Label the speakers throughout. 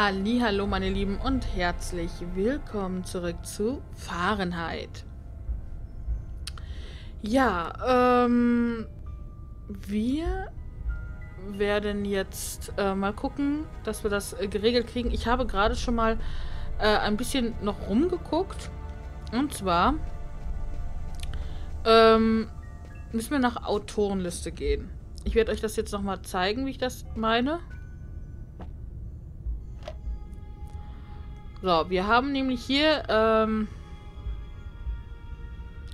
Speaker 1: Hallo meine Lieben und herzlich willkommen zurück zu Fahrenheit. Ja, ähm, wir werden jetzt äh, mal gucken, dass wir das äh, geregelt kriegen. Ich habe gerade schon mal äh, ein bisschen noch rumgeguckt. Und zwar ähm, müssen wir nach Autorenliste gehen. Ich werde euch das jetzt nochmal zeigen, wie ich das meine. So, wir haben nämlich hier ähm,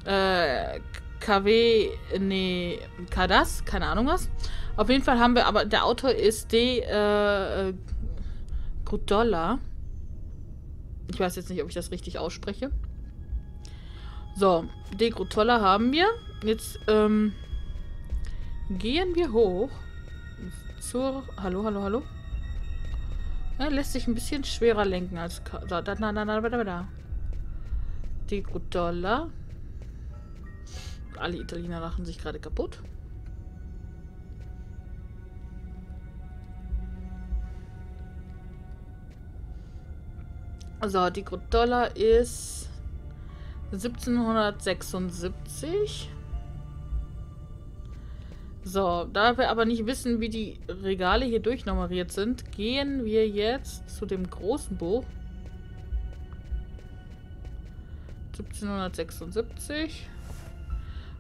Speaker 1: äh, KW, nee, Kadas, keine Ahnung was. Auf jeden Fall haben wir, aber der Autor ist D. Äh, Grudolla. Ich weiß jetzt nicht, ob ich das richtig ausspreche. So, D. Grutolla haben wir. Jetzt ähm, gehen wir hoch zur... Hallo, hallo, hallo? Er lässt sich ein bisschen schwerer lenken als... Da, da, da, da, da, da, da. Die Gutolla. Alle Italiener lachen sich gerade kaputt. So, die Gutolla ist 1776. So, da wir aber nicht wissen, wie die Regale hier durchnummeriert sind, gehen wir jetzt zu dem großen Buch. 1776.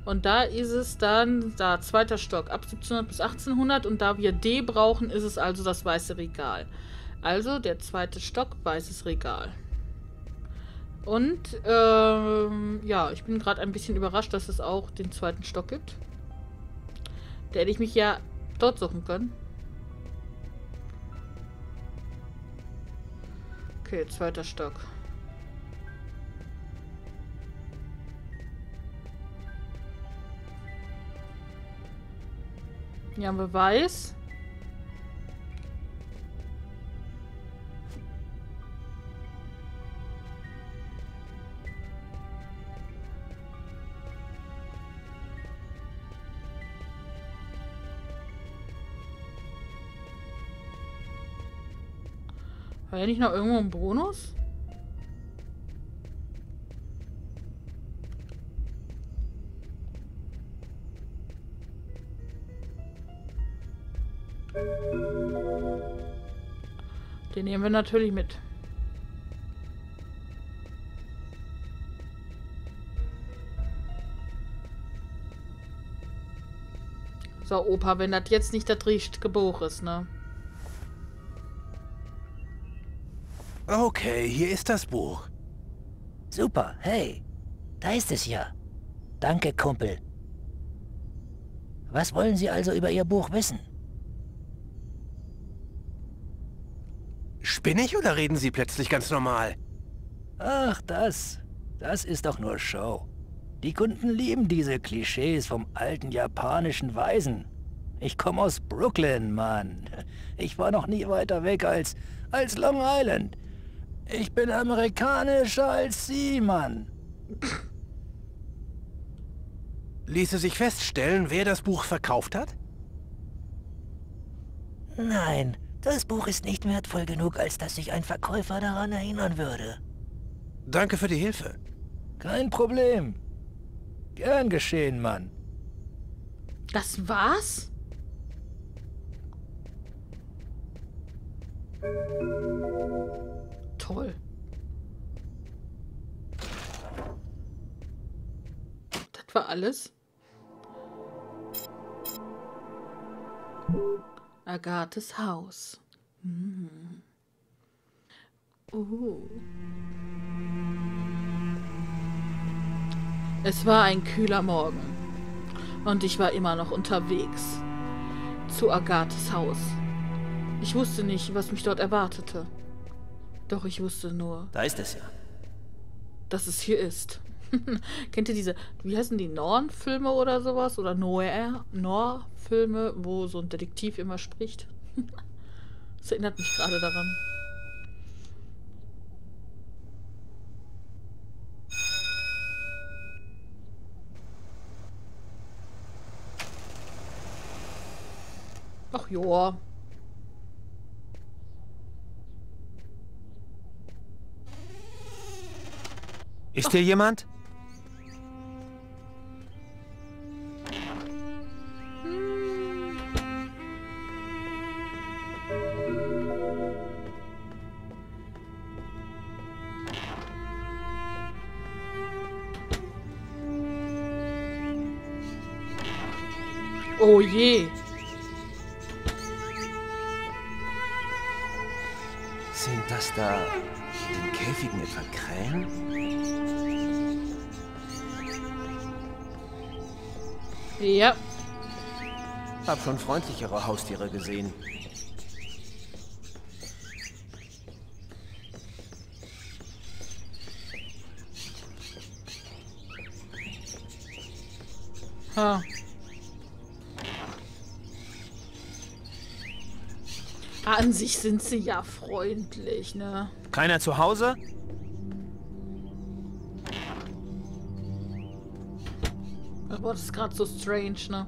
Speaker 1: Und da ist es dann, da, zweiter Stock, ab 1700 bis 1800. Und da wir D brauchen, ist es also das weiße Regal. Also der zweite Stock, weißes Regal. Und, ähm, ja, ich bin gerade ein bisschen überrascht, dass es auch den zweiten Stock gibt. Da hätte ich mich ja dort suchen können. Okay, zweiter Stock. Ja, Beweis. War ja nicht noch irgendwo ein Bonus? Den nehmen wir natürlich mit. So, Opa, wenn das jetzt nicht das richtige Buch ist, ne?
Speaker 2: Okay, hier ist das Buch.
Speaker 3: Super, hey. Da ist es ja. Danke, Kumpel. Was wollen Sie also über Ihr Buch wissen?
Speaker 2: Spinne ich oder reden Sie plötzlich ganz normal?
Speaker 3: Ach, das. Das ist doch nur Show. Die Kunden lieben diese Klischees vom alten japanischen Weisen. Ich komme aus Brooklyn, Mann. Ich war noch nie weiter weg als, als Long Island. Ich bin amerikanischer als Sie, Mann.
Speaker 2: Ließe sich feststellen, wer das Buch verkauft hat?
Speaker 3: Nein, das Buch ist nicht wertvoll genug, als dass sich ein Verkäufer daran erinnern würde.
Speaker 2: Danke für die Hilfe.
Speaker 3: Kein Problem. Gern geschehen, Mann.
Speaker 1: Das war's? Toll. Das war alles? Agathes Haus. Hm. Uh. Es war ein kühler Morgen und ich war immer noch unterwegs zu Agathes Haus. Ich wusste nicht, was mich dort erwartete. Doch ich wusste nur,
Speaker 3: Da ist es ja.
Speaker 1: dass es hier ist. Kennt ihr diese, wie heißen die, Norn-Filme oder sowas? Oder Noir, Noir-Filme, wo so ein Detektiv immer spricht? das erinnert mich gerade daran. Ach joa.
Speaker 2: Ist hier jemand?
Speaker 1: Oh je.
Speaker 2: Sind das da in den Käfigen etwa Krähen?
Speaker 1: Ja.
Speaker 2: Hab schon freundlichere Haustiere gesehen.
Speaker 1: Ha. An sich sind sie ja freundlich, ne?
Speaker 2: Keiner zu Hause?
Speaker 1: Das ist gerade so strange, ne?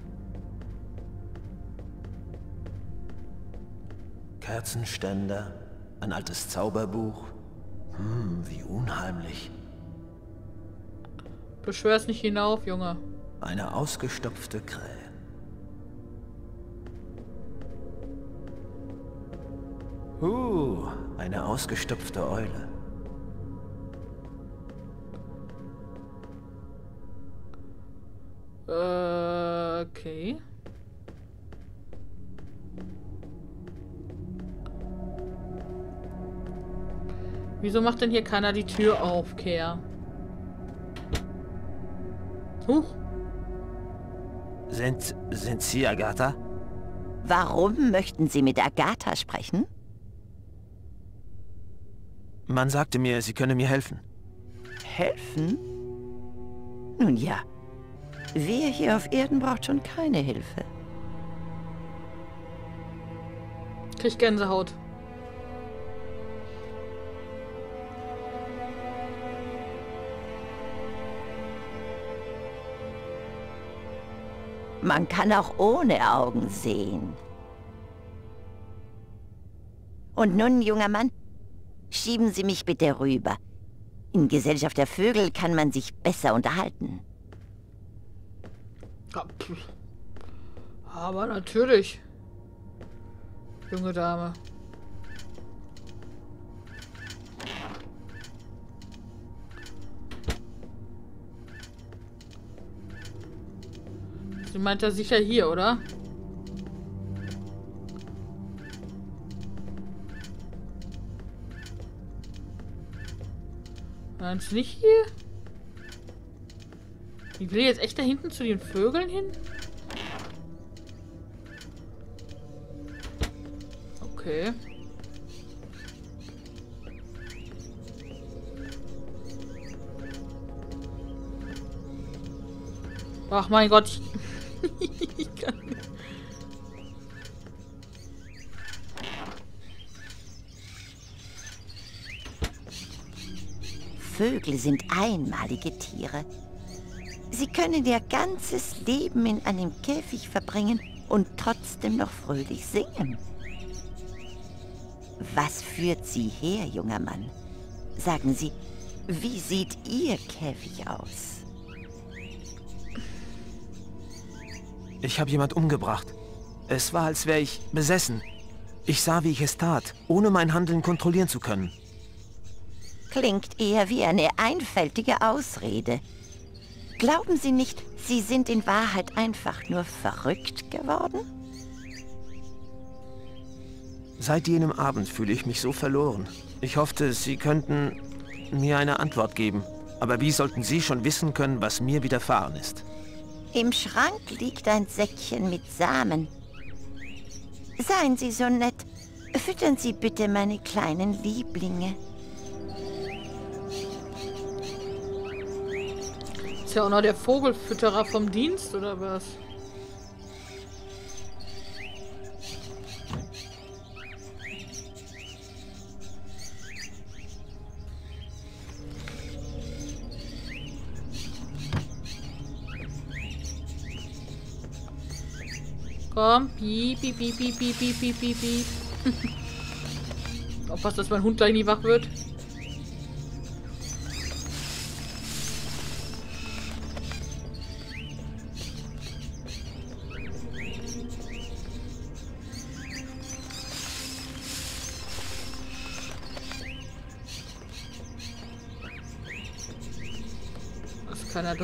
Speaker 2: Kerzenständer, ein altes Zauberbuch. Hm, wie unheimlich.
Speaker 1: Beschwör's nicht hinauf, Junge.
Speaker 2: Eine ausgestopfte Krähe. Uh, eine ausgestopfte Eule.
Speaker 1: Okay. Wieso macht denn hier keiner die Tür auf, Kehr? Huch.
Speaker 2: Sind, sind Sie Agatha?
Speaker 4: Warum möchten Sie mit Agatha sprechen?
Speaker 2: Man sagte mir, Sie könne mir helfen.
Speaker 4: Helfen? Nun ja, wer hier auf Erden braucht schon keine Hilfe.
Speaker 1: Krieg Gänsehaut.
Speaker 4: Man kann auch ohne Augen sehen. Und nun, junger Mann, schieben Sie mich bitte rüber. In Gesellschaft der Vögel kann man sich besser unterhalten.
Speaker 1: Aber natürlich. Junge Dame. Sie meint ja sicher hier, oder? Nein, ist nicht hier? Ich will jetzt echt da hinten zu den Vögeln hin? Okay. Ach mein Gott. Ich, kann.
Speaker 4: Vögel sind einmalige Tiere. Sie können ihr ganzes Leben in einem Käfig verbringen und trotzdem noch fröhlich singen. Was führt Sie her, junger Mann? Sagen Sie, wie sieht Ihr Käfig aus?
Speaker 2: Ich habe jemand umgebracht. Es war, als wäre ich besessen. Ich sah, wie ich es tat, ohne mein Handeln kontrollieren zu können.
Speaker 4: Klingt eher wie eine einfältige Ausrede. Glauben Sie nicht, Sie sind in Wahrheit einfach nur verrückt geworden?
Speaker 2: Seit jenem Abend fühle ich mich so verloren. Ich hoffte, Sie könnten mir eine Antwort geben. Aber wie sollten Sie schon wissen können, was mir widerfahren ist?
Speaker 4: Im Schrank liegt ein Säckchen mit Samen. Seien Sie so nett. Füttern Sie bitte meine kleinen Lieblinge.
Speaker 1: Ja auch noch der Vogelfütterer vom Dienst, oder was? Komm, piep, piep, piep, piep, piep, piep, piep, piep. Aufpassen, dass mein Hund gleich nie wach wird.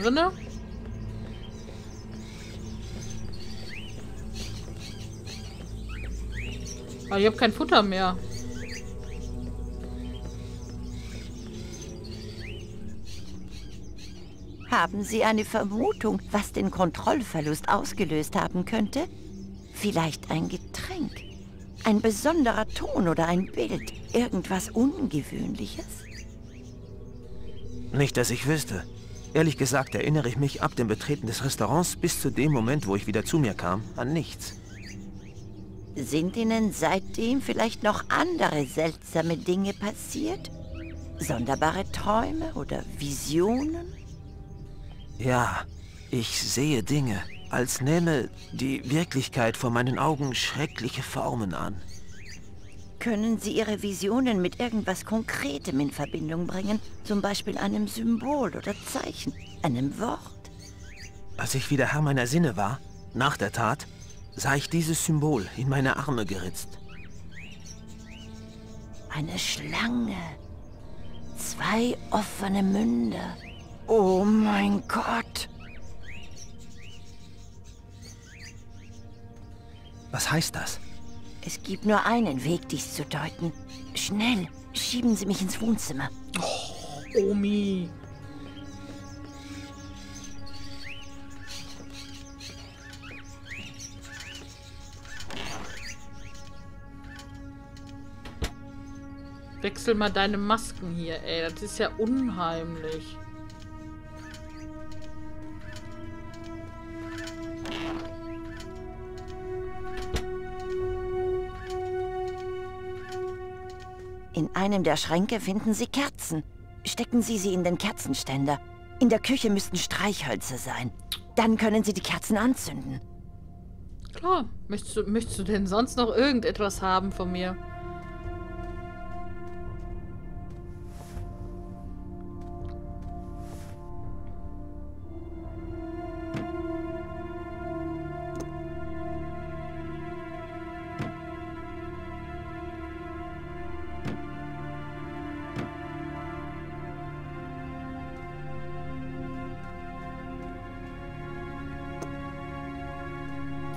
Speaker 1: Drinne. Aber ich habe kein Futter mehr.
Speaker 4: Haben Sie eine Vermutung, was den Kontrollverlust ausgelöst haben könnte? Vielleicht ein Getränk? Ein besonderer Ton oder ein Bild? Irgendwas Ungewöhnliches?
Speaker 2: Nicht, dass ich wüsste. Ehrlich gesagt erinnere ich mich ab dem Betreten des Restaurants bis zu dem Moment, wo ich wieder zu mir kam, an nichts.
Speaker 4: Sind Ihnen seitdem vielleicht noch andere seltsame Dinge passiert? Sonderbare Träume oder Visionen?
Speaker 2: Ja, ich sehe Dinge, als nähme die Wirklichkeit vor meinen Augen schreckliche Formen an.
Speaker 4: Können Sie Ihre Visionen mit irgendwas Konkretem in Verbindung bringen? Zum Beispiel einem Symbol oder Zeichen, einem Wort?
Speaker 2: Als ich wieder Herr meiner Sinne war, nach der Tat, sah ich dieses Symbol in meine Arme geritzt.
Speaker 4: Eine Schlange. Zwei offene Münder. Oh mein Gott.
Speaker 2: Was heißt das?
Speaker 4: Es gibt nur einen Weg, dies zu deuten. Schnell, schieben Sie mich ins Wohnzimmer.
Speaker 1: Omi. Wechsel mal deine Masken hier, ey. Das ist ja unheimlich.
Speaker 4: Einem der Schränke finden Sie Kerzen. Stecken Sie sie in den Kerzenständer. In der Küche müssten Streichhölzer sein. Dann können Sie die Kerzen anzünden.
Speaker 1: Klar. Möchtest du, möchtest du denn sonst noch irgendetwas haben von mir?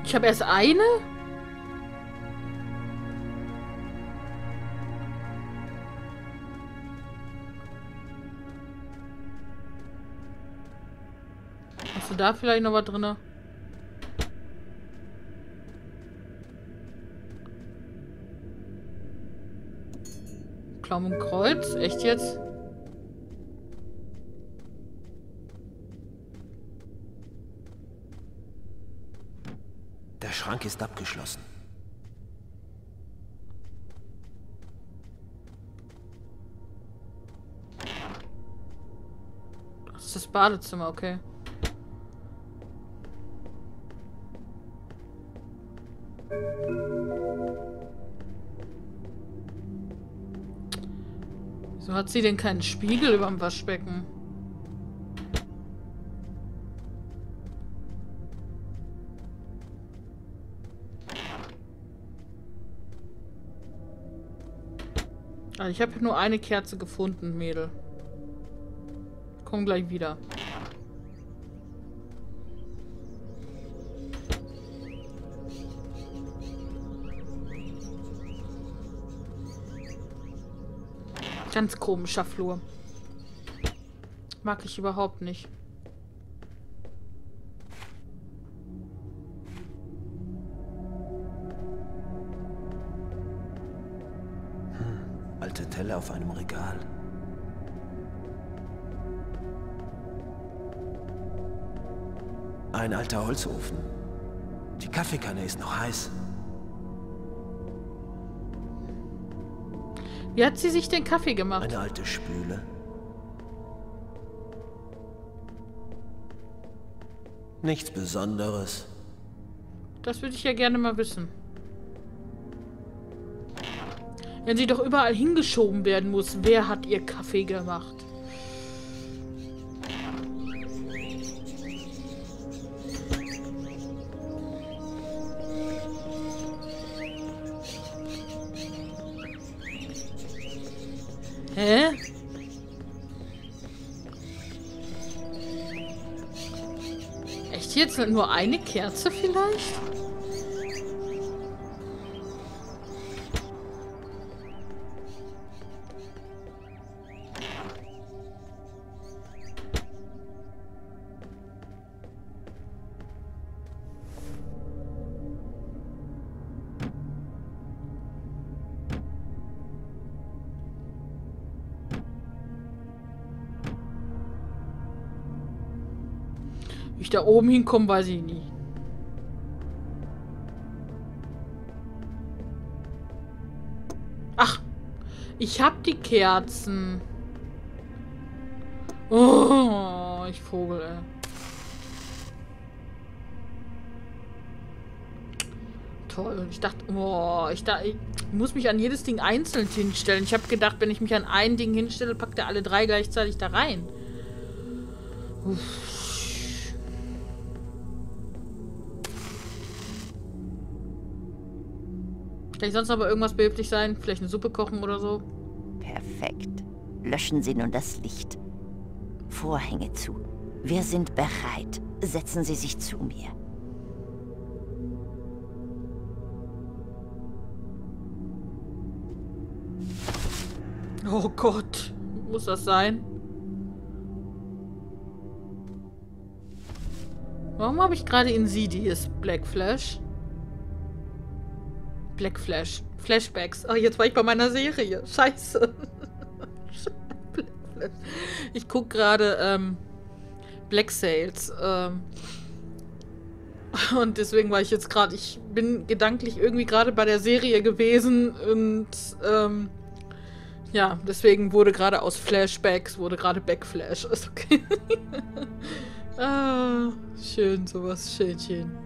Speaker 1: Ich habe erst eine? Hast du da vielleicht noch was drin? Klaum und Kreuz? Echt jetzt?
Speaker 2: Ist abgeschlossen.
Speaker 1: Das ist das Badezimmer, okay. Wieso hat sie denn keinen Spiegel über dem Waschbecken? Also ich habe nur eine Kerze gefunden, Mädel. Komm gleich wieder. Ganz komischer Flur. Mag ich überhaupt nicht.
Speaker 2: Auf einem Regal. Ein alter Holzofen. Die Kaffeekanne ist noch heiß.
Speaker 1: Wie hat sie sich den Kaffee gemacht?
Speaker 2: Eine alte Spüle. Nichts Besonderes.
Speaker 1: Das würde ich ja gerne mal wissen. Wenn sie doch überall hingeschoben werden muss, wer hat ihr Kaffee gemacht? Hä? hier jetzt nur eine Kerze vielleicht? Oben hinkomme, weiß ich nie. Ach, ich hab die Kerzen. Oh, ich Vogel, ey. Toll. Ich dachte, oh, ich, da, ich muss mich an jedes Ding einzeln hinstellen. Ich habe gedacht, wenn ich mich an ein Ding hinstelle, packt er alle drei gleichzeitig da rein. Uff. Kann ich sonst aber irgendwas behilflich sein? Vielleicht eine Suppe kochen oder so?
Speaker 4: Perfekt. Löschen Sie nun das Licht. Vorhänge zu. Wir sind bereit. Setzen Sie sich zu mir.
Speaker 1: Oh Gott. Muss das sein? Warum habe ich gerade Insidious Black Flash? Black Flash. Flashbacks. Oh, jetzt war ich bei meiner Serie. Scheiße. ich gucke gerade ähm, Black Sales. Ähm, und deswegen war ich jetzt gerade, ich bin gedanklich irgendwie gerade bei der Serie gewesen und ähm, ja, deswegen wurde gerade aus Flashbacks, wurde gerade Backflash. Ist okay. ah, schön, sowas, schön, schön.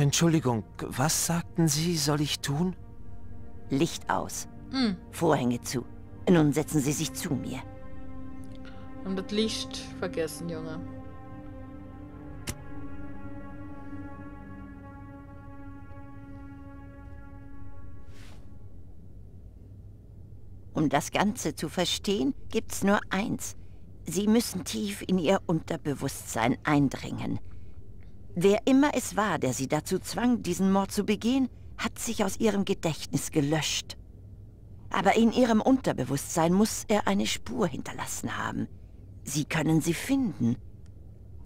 Speaker 2: Entschuldigung, was sagten Sie, soll ich tun?
Speaker 4: Licht aus.
Speaker 1: Hm.
Speaker 4: Vorhänge zu. Nun setzen Sie sich zu mir.
Speaker 1: Und das Licht vergessen, Junge.
Speaker 4: Um das Ganze zu verstehen, gibt's nur eins. Sie müssen tief in Ihr Unterbewusstsein eindringen. Wer immer es war, der sie dazu zwang, diesen Mord zu begehen, hat sich aus ihrem Gedächtnis gelöscht. Aber in ihrem Unterbewusstsein muss er eine Spur hinterlassen haben. Sie können sie finden.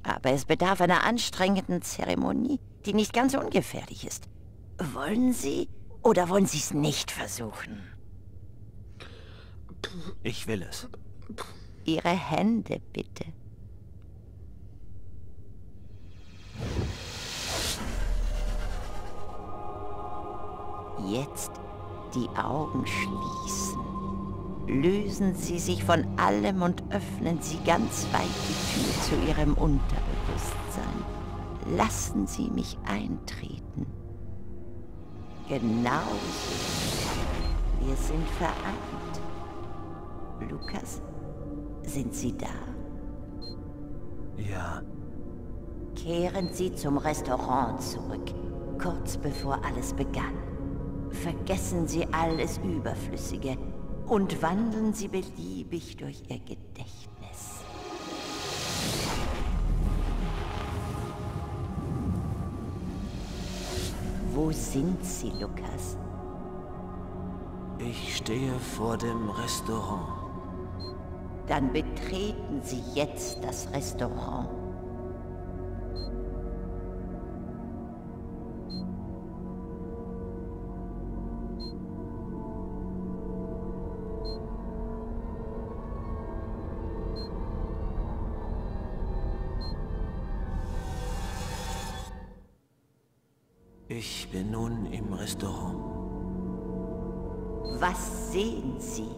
Speaker 4: Aber es bedarf einer anstrengenden Zeremonie, die nicht ganz ungefährlich ist. Wollen Sie oder wollen Sie es nicht versuchen?
Speaker 2: Ich will es.
Speaker 4: Ihre Hände bitte. Jetzt die Augen schließen. Lösen Sie sich von allem und öffnen Sie ganz weit die Tür zu Ihrem Unterbewusstsein. Lassen Sie mich eintreten. Genau so. Wir sind vereint. Lukas, sind Sie da?
Speaker 2: Ja.
Speaker 4: Kehren Sie zum Restaurant zurück, kurz bevor alles begann. Vergessen Sie alles Überflüssige und wandeln Sie beliebig durch Ihr Gedächtnis. Wo sind Sie, Lukas?
Speaker 2: Ich stehe vor dem Restaurant.
Speaker 4: Dann betreten Sie jetzt das Restaurant.
Speaker 2: Restaurant.
Speaker 4: Was sehen Sie?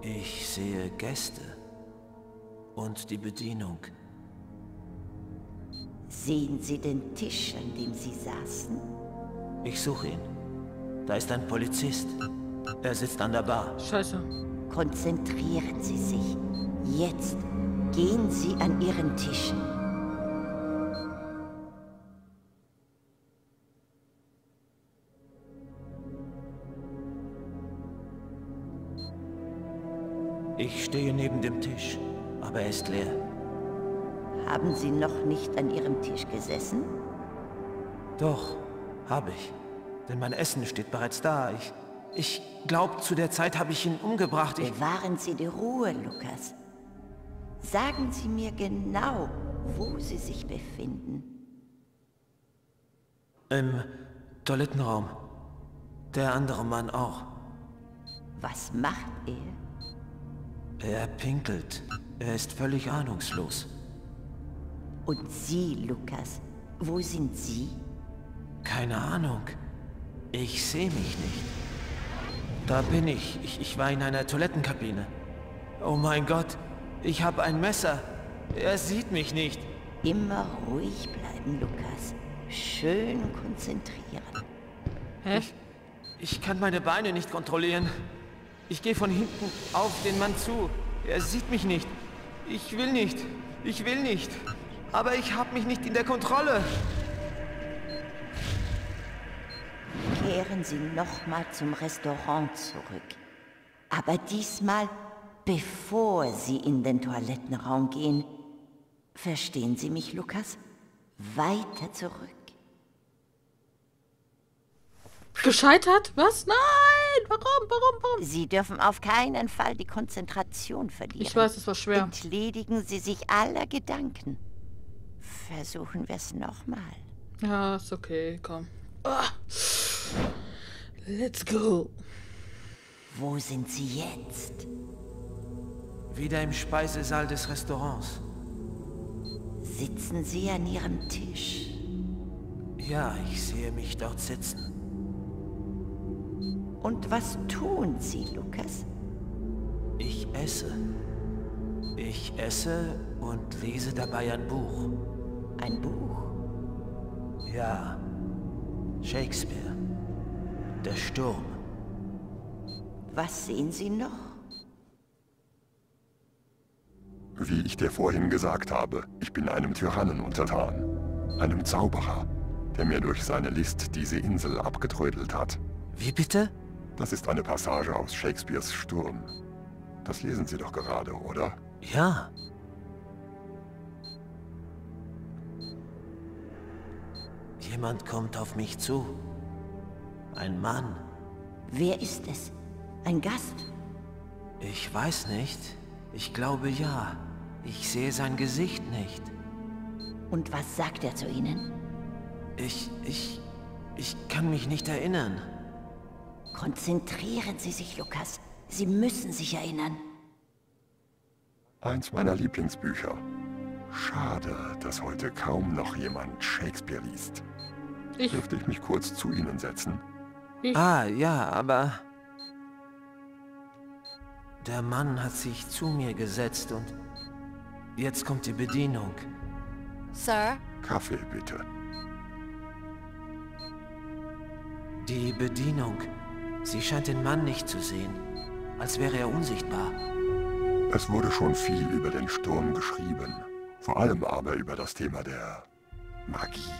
Speaker 2: Ich sehe Gäste und die Bedienung.
Speaker 4: Sehen Sie den Tisch, an dem Sie saßen?
Speaker 2: Ich suche ihn. Da ist ein Polizist. Er sitzt an der Bar.
Speaker 1: Scheiße.
Speaker 4: Konzentrieren Sie sich. Jetzt gehen Sie an Ihren Tischen.
Speaker 2: Ich stehe neben dem Tisch. aber er ist leer.
Speaker 4: Haben Sie noch nicht an Ihrem Tisch gesessen?
Speaker 2: Doch, habe ich. Denn mein Essen steht bereits da. Ich, ich glaube, zu der Zeit habe ich ihn umgebracht. Ich,
Speaker 4: Bewahren Sie die Ruhe, Lukas. Sagen Sie mir genau, wo Sie sich befinden.
Speaker 2: Im Toilettenraum. Der andere Mann auch.
Speaker 4: Was macht er?
Speaker 2: Er pinkelt. Er ist völlig ahnungslos.
Speaker 4: Und Sie, Lukas, wo sind Sie?
Speaker 2: Keine Ahnung. Ich sehe mich nicht. Da bin ich. ich. Ich war in einer Toilettenkabine. Oh mein Gott, ich habe ein Messer. Er sieht mich nicht.
Speaker 4: Immer ruhig bleiben, Lukas. Schön konzentrieren.
Speaker 1: Hä?
Speaker 2: Ich kann meine Beine nicht kontrollieren. Ich gehe von hinten auf den Mann zu. Er sieht mich nicht. Ich will nicht. Ich will nicht. Aber ich habe mich nicht in der Kontrolle.
Speaker 4: Kehren Sie nochmal zum Restaurant zurück. Aber diesmal, bevor Sie in den Toilettenraum gehen. Verstehen Sie mich, Lukas? Weiter zurück.
Speaker 1: Gescheitert? Was? Nein! Warum? Warum? Warum?
Speaker 4: Sie dürfen auf keinen Fall die Konzentration verlieren.
Speaker 1: Ich weiß, es war schwer.
Speaker 4: Entledigen Sie sich aller Gedanken. Versuchen wir es nochmal.
Speaker 1: Ja, ist okay, komm. Ah. Let's go.
Speaker 4: Wo sind Sie jetzt?
Speaker 2: Wieder im Speisesaal des Restaurants.
Speaker 4: Sitzen Sie an Ihrem Tisch?
Speaker 2: Ja, ich sehe mich dort sitzen.
Speaker 4: Und was tun Sie, Lukas?
Speaker 2: Ich esse. Ich esse und lese dabei ein Buch.
Speaker 4: Ein Buch?
Speaker 2: Ja. Shakespeare. Der Sturm.
Speaker 4: Was sehen Sie noch?
Speaker 5: Wie ich dir vorhin gesagt habe, ich bin einem Tyrannen untertan. Einem Zauberer, der mir durch seine List diese Insel abgetrödelt hat.
Speaker 2: Wie bitte?
Speaker 5: Das ist eine Passage aus Shakespeares Sturm. Das lesen Sie doch gerade, oder?
Speaker 2: Ja. Jemand kommt auf mich zu. Ein Mann.
Speaker 4: Wer ist es? Ein Gast?
Speaker 2: Ich weiß nicht. Ich glaube ja. Ich sehe sein Gesicht nicht.
Speaker 4: Und was sagt er zu Ihnen?
Speaker 2: Ich, ich, ich kann mich nicht erinnern.
Speaker 4: Konzentrieren Sie sich, Lukas. Sie müssen sich erinnern.
Speaker 5: Eins meiner Lieblingsbücher. Schade, dass heute kaum noch jemand Shakespeare liest.
Speaker 1: Ich.
Speaker 5: Dürfte ich mich kurz zu Ihnen setzen?
Speaker 1: ich
Speaker 2: Ah, ja, aber... Der Mann hat sich zu mir gesetzt und... Jetzt kommt die Bedienung.
Speaker 6: Sir,
Speaker 5: Kaffee bitte.
Speaker 2: Die Bedienung. Sie scheint den Mann nicht zu sehen. Als wäre er unsichtbar.
Speaker 5: Es wurde schon viel über den Sturm geschrieben. Vor allem aber über das Thema der Magie.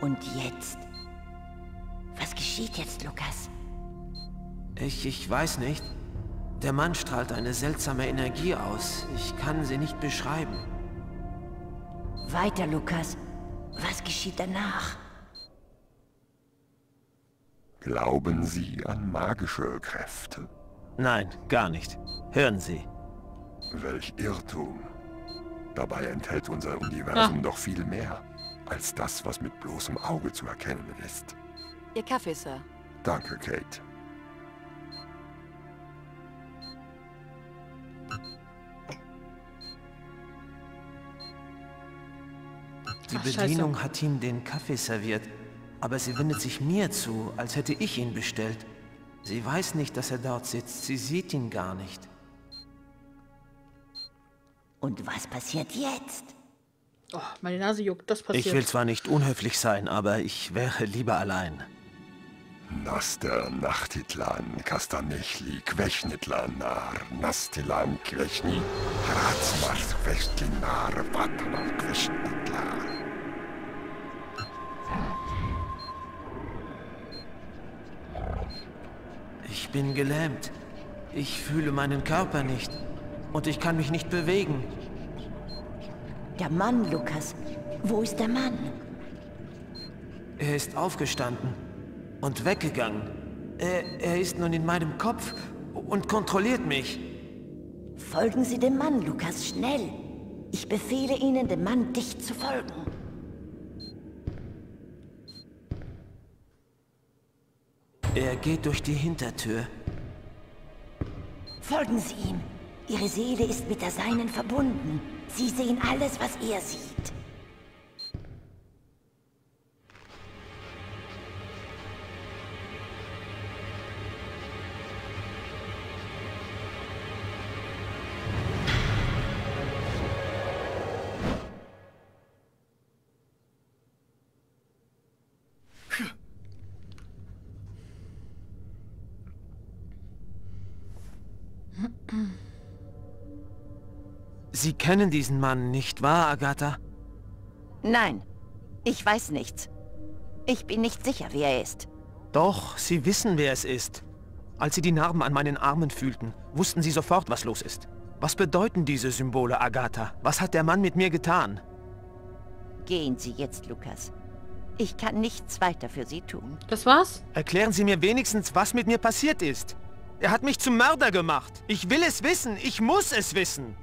Speaker 4: Und jetzt? Was geschieht jetzt, Lukas?
Speaker 2: Ich, ich weiß nicht. Der Mann strahlt eine seltsame Energie aus. Ich kann sie nicht beschreiben.
Speaker 4: Weiter, Lukas. Was geschieht danach?
Speaker 5: Glauben Sie an magische Kräfte?
Speaker 2: Nein, gar nicht. Hören Sie.
Speaker 5: Welch Irrtum. Dabei enthält unser Universum
Speaker 1: Ah.
Speaker 5: doch viel mehr als das, was mit bloßem Auge zu erkennen ist.
Speaker 6: Ihr Kaffee, Sir.
Speaker 5: Danke, Kate.
Speaker 2: Die
Speaker 1: Ach.
Speaker 2: Bedienung hat ihm den Kaffee serviert. Aber sie wendet sich mir zu, als hätte ich ihn bestellt. Sie weiß nicht, dass er dort sitzt. Sie sieht ihn gar nicht.
Speaker 4: Und was passiert jetzt?
Speaker 1: Oh, meine Nase juckt, das passiert.
Speaker 2: Ich will zwar nicht unhöflich sein, aber ich wäre lieber allein.
Speaker 5: Naster nachtitlan kastanechli kvechnitlan nar nastilan kvechni hratsmars kvechlinar vatnar kvechnitlar.
Speaker 2: Ich bin gelähmt. Ich fühle meinen Körper nicht. und ich kann mich nicht bewegen.
Speaker 4: Der Mann, Lukas. Wo ist der Mann?
Speaker 2: Er ist aufgestanden und weggegangen. Er, er ist nun in meinem Kopf und kontrolliert mich.
Speaker 4: Folgen Sie dem Mann, Lukas, schnell. Ich befehle Ihnen, dem Mann dicht zu folgen.
Speaker 2: Er geht durch die Hintertür.
Speaker 4: Folgen Sie ihm. Ihre Seele ist mit der seinen verbunden. Sie sehen alles, was er sieht.
Speaker 2: Sie kennen diesen Mann, nicht wahr, Agatha?
Speaker 4: Nein, ich weiß nichts. Ich bin nicht sicher, wer er ist.
Speaker 2: Doch, Sie wissen, wer es ist. Als Sie die Narben an meinen Armen fühlten, wussten Sie sofort, was los ist. Was bedeuten diese Symbole, Agatha? Was hat der Mann mit mir getan?
Speaker 4: Gehen Sie jetzt, Lukas. Ich kann nichts weiter für Sie tun.
Speaker 1: Das war's?
Speaker 2: Erklären Sie mir wenigstens, was mit mir passiert ist. Er hat mich zum Mörder gemacht. Ich will es wissen. Ich muss es wissen.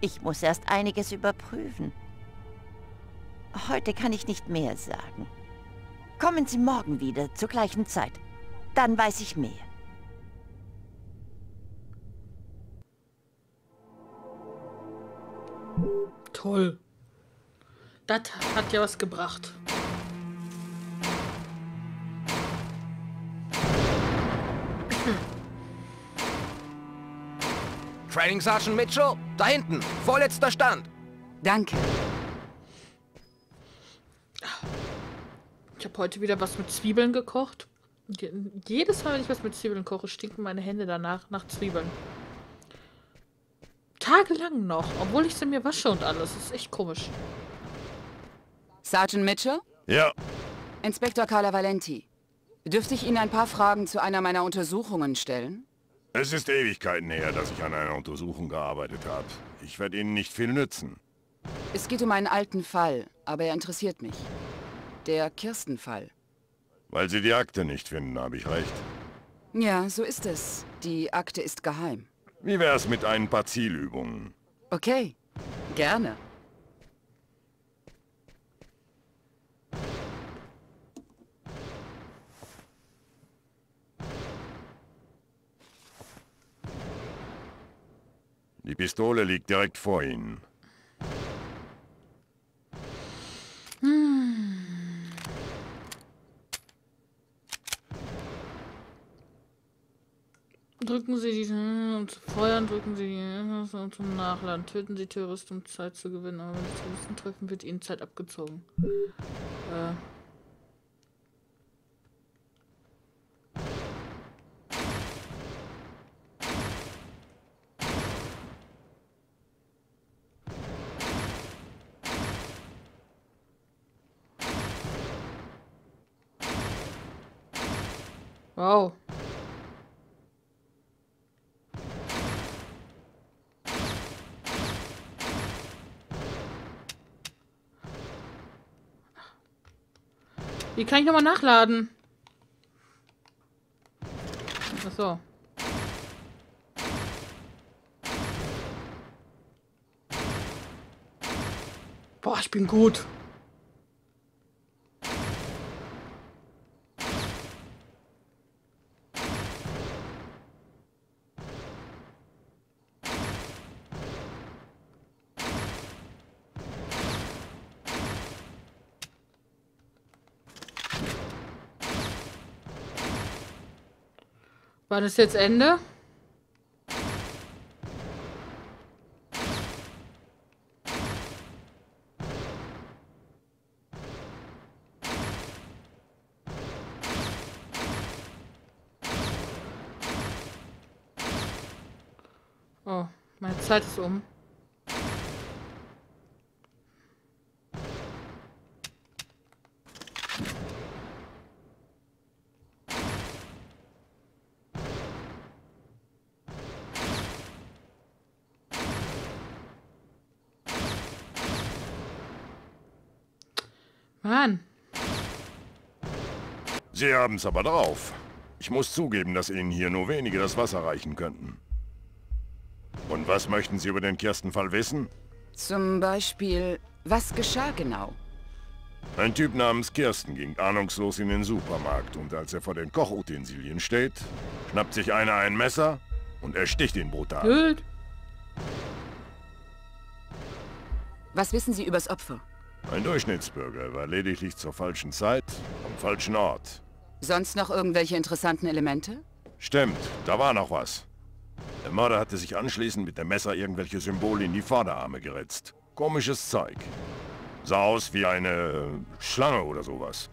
Speaker 4: Ich muss erst einiges überprüfen. Heute kann ich nicht mehr sagen. Kommen Sie morgen wieder, zur gleichen Zeit. Dann weiß ich mehr.
Speaker 1: Toll. Das hat ja was gebracht.
Speaker 7: Training Sergeant Mitchell, da hinten, vorletzter Stand.
Speaker 6: Danke.
Speaker 1: Ich habe heute wieder was mit Zwiebeln gekocht. Je- Jedes Mal, wenn ich was mit Zwiebeln koche, stinken meine Hände danach nach Zwiebeln. Tagelang noch, obwohl ich sie mir wasche und alles. Das ist echt komisch.
Speaker 6: Sergeant Mitchell?
Speaker 5: Ja,
Speaker 6: Inspektor Carla Valenti. Dürfte ich Ihnen ein paar Fragen zu einer meiner Untersuchungen stellen?
Speaker 5: Es ist Ewigkeiten her, dass ich an einer Untersuchung gearbeitet habe. Ich werde Ihnen nicht viel nützen.
Speaker 6: Es geht um einen alten Fall, aber er interessiert mich. Der Kirstenfall.
Speaker 5: Weil Sie die Akte nicht finden, habe ich recht.
Speaker 6: Ja, so ist es. Die Akte ist geheim.
Speaker 5: Wie wär's mit ein paar Zielübungen?
Speaker 6: Okay, gerne.
Speaker 5: Die Pistole liegt direkt vor Ihnen.
Speaker 1: Drücken Sie diesen um zu feuern, drücken Sie die um zum Nachladen. Töten Sie Terroristen, um Zeit zu gewinnen. Aber wenn Sie Terroristen treffen, wird Ihnen Zeit abgezogen. Äh. Wow. Wie kann ich nochmal nachladen? Ach so. Boah, ich bin gut. Wann ist jetzt Ende? Oh, meine Zeit ist um. Mann.
Speaker 8: Sie haben's aber drauf. Ich muss zugeben, dass Ihnen hier nur wenige das Wasser reichen könnten. Und was möchten Sie über den Kirstenfall wissen?
Speaker 6: Zum Beispiel, was geschah genau?
Speaker 8: Ein Typ namens Kirsten ging ahnungslos in den Supermarkt und als er vor den Kochutensilien steht, schnappt sich einer ein Messer und ersticht ihn brutal.
Speaker 1: Blöd.
Speaker 6: Was wissen Sie übers Opfer?
Speaker 8: Ein Durchschnittsbürger war lediglich zur falschen Zeit am falschen Ort.
Speaker 6: Sonst noch irgendwelche interessanten Elemente?
Speaker 8: Stimmt, da war noch was. Der Mörder hatte sich anschließend mit dem Messer irgendwelche Symbole in die Vorderarme geritzt. Komisches Zeug. Sah aus wie eine äh, Schlange oder sowas.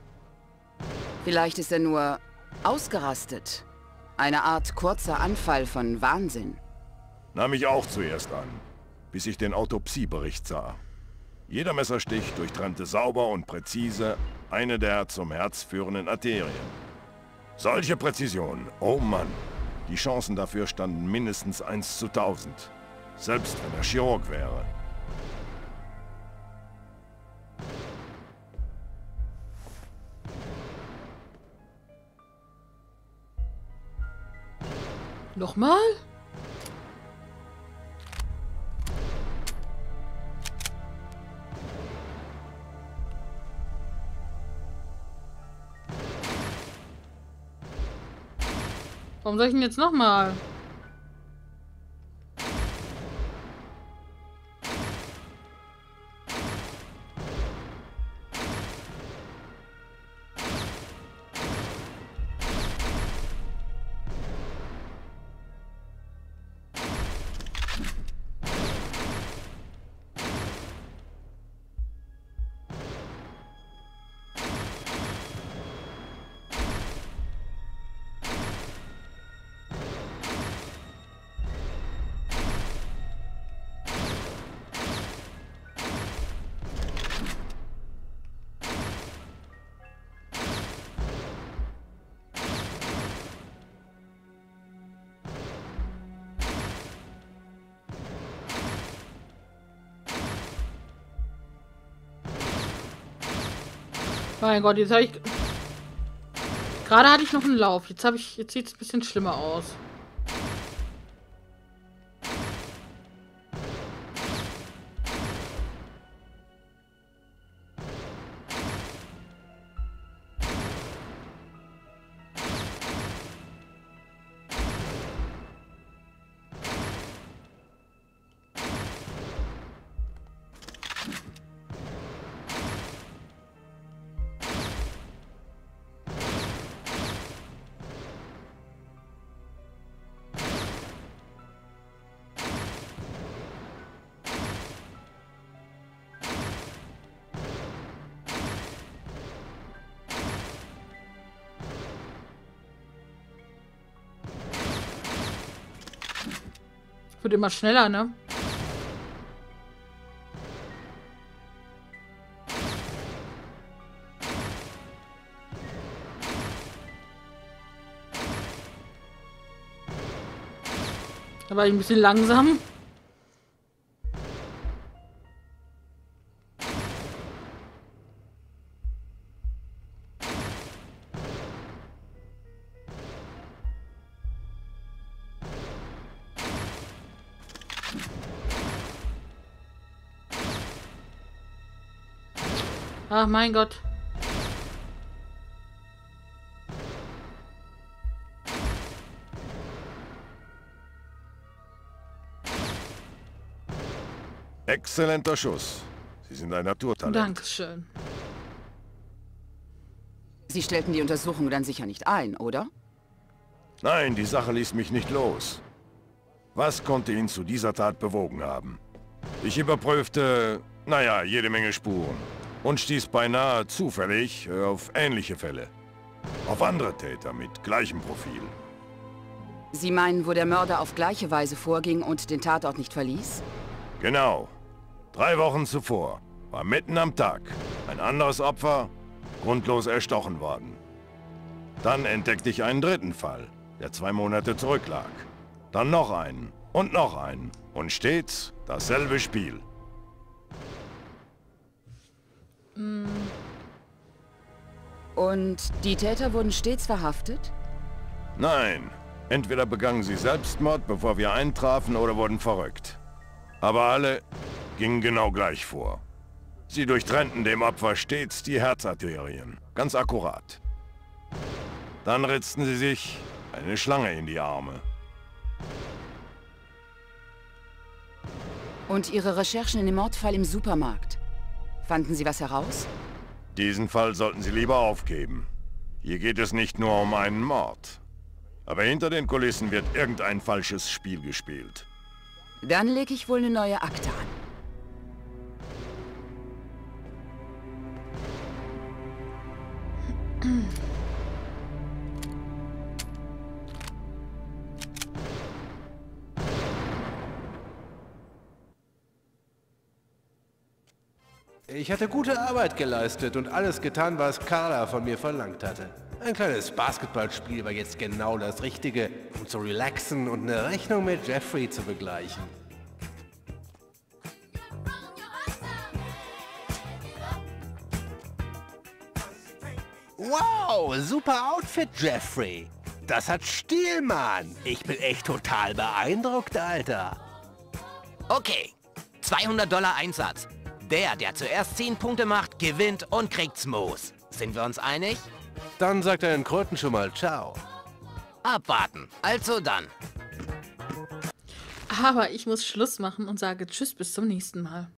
Speaker 6: Vielleicht ist er nur ausgerastet. Eine Art kurzer Anfall von Wahnsinn.
Speaker 8: Nahm ich auch zuerst an, bis ich den Autopsiebericht sah. Jeder Messerstich durchtrennte sauber und präzise eine der zum Herz führenden Arterien. Solche Präzision, oh Mann. Die Chancen dafür standen mindestens 1 zu 1000. Selbst wenn er Chirurg wäre.
Speaker 1: Nochmal? Warum soll ich ihn jetzt nochmal? Mein Gott, jetzt habe ich... Gerade hatte ich noch einen Lauf. Jetzt habe ich... Jetzt sieht es ein bisschen schlimmer aus. Wird immer schneller, ne? Da war ich ein bisschen langsam. Ach mein Gott.
Speaker 8: Exzellenter Schuss. Sie sind ein Naturtalent.
Speaker 1: Dankeschön.
Speaker 6: Sie stellten die Untersuchung dann sicher nicht ein, oder?
Speaker 8: Nein, die Sache ließ mich nicht los. Was konnte ihn zu dieser Tat bewogen haben? Ich überprüfte, naja, jede Menge Spuren und stieß beinahe zufällig auf ähnliche Fälle. Auf andere Täter mit gleichem Profil.
Speaker 6: Sie meinen, wo der Mörder auf gleiche Weise vorging und den Tatort nicht verließ?
Speaker 8: Genau. Drei Wochen zuvor war mitten am Tag ein anderes Opfer grundlos erstochen worden. Dann entdeckte ich einen dritten Fall, der zwei Monate zurücklag. Dann noch einen und noch einen und stets dasselbe Spiel.
Speaker 6: Und die Täter wurden stets verhaftet?
Speaker 8: Nein. Entweder begangen sie Selbstmord, bevor wir eintrafen, oder wurden verrückt. Aber alle gingen genau gleich vor. Sie durchtrennten dem Opfer stets die Herzarterien. Ganz akkurat. Dann ritzten sie sich eine Schlange in die Arme.
Speaker 6: Und Ihre Recherchen in dem Mordfall im Supermarkt? Fanden Sie was heraus?
Speaker 8: Diesen Fall sollten Sie lieber aufgeben. Hier geht es nicht nur um einen Mord. Aber hinter den Kulissen wird irgendein falsches Spiel gespielt.
Speaker 6: Dann lege ich wohl eine neue Akte an.
Speaker 9: Ich hatte gute Arbeit geleistet und alles getan, was Carla von mir verlangt hatte. Ein kleines Basketballspiel war jetzt genau das Richtige, um zu relaxen und eine Rechnung mit Jeffrey zu begleichen. Wow, super Outfit, Jeffrey. Das hat Stil, Mann. Ich bin echt total beeindruckt, Alter.
Speaker 7: Okay, 200 Dollar Einsatz. Der, der zuerst 10 Punkte macht, gewinnt und kriegt's Moos. Sind wir uns einig?
Speaker 9: Dann sagt er in Kröten schon mal Ciao.
Speaker 7: Abwarten. Also dann.
Speaker 1: Aber ich muss Schluss machen und sage Tschüss bis zum nächsten Mal.